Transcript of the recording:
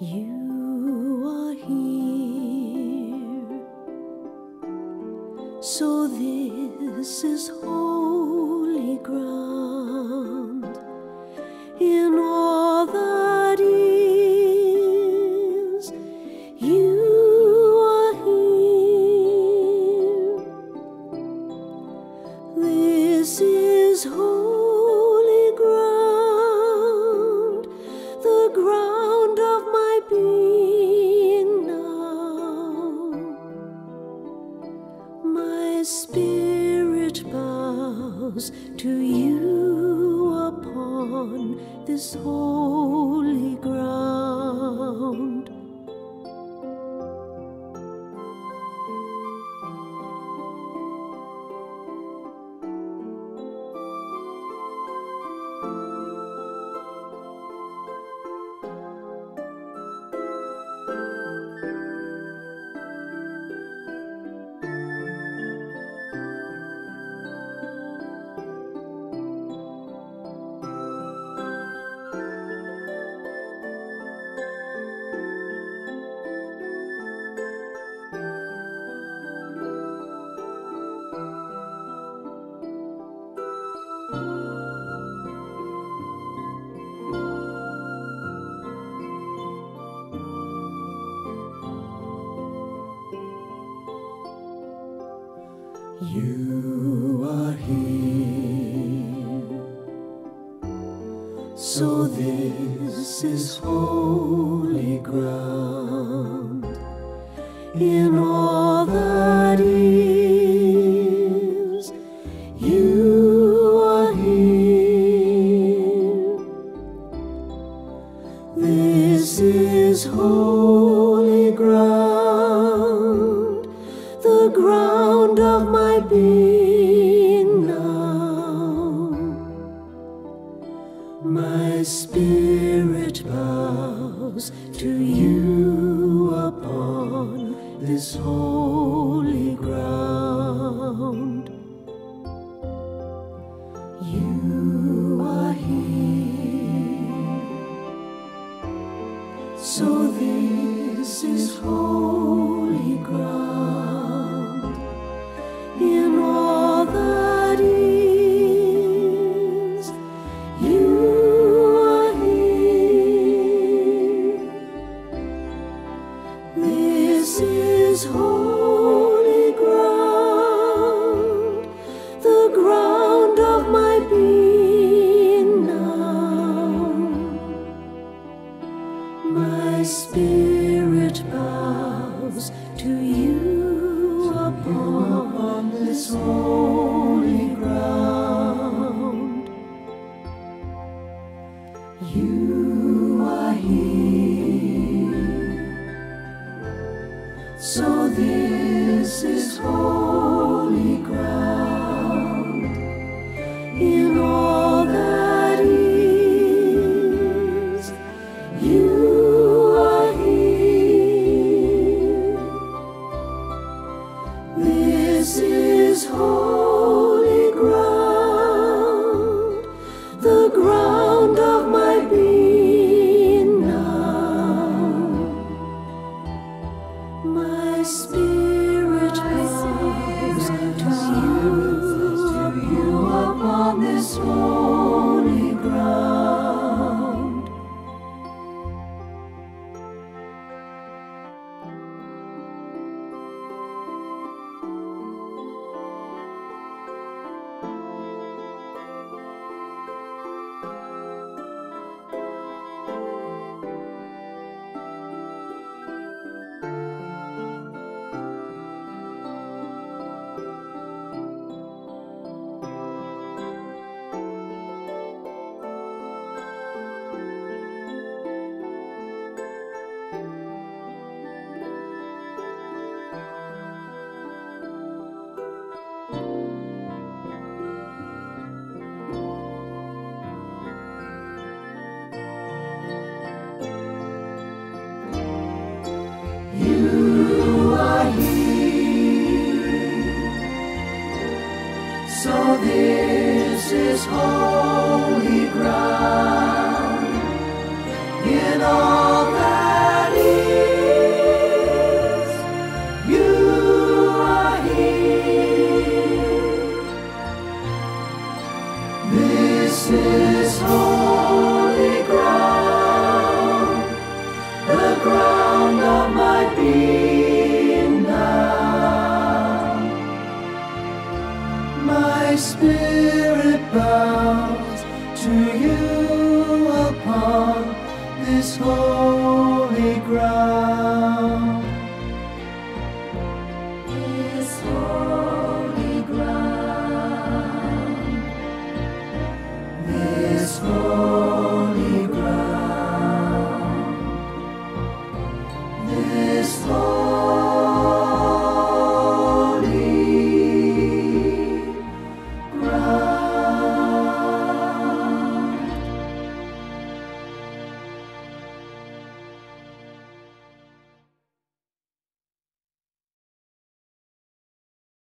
You are here. So this is holy ground in all that is. You are here. This is holy My spirit bows to you upon this holy ground. You are here. So this is holy ground in all that is. You are here. This is holy being now. My spirit bows to you upon this holy holy ground. In all spirit bows to you upon this holy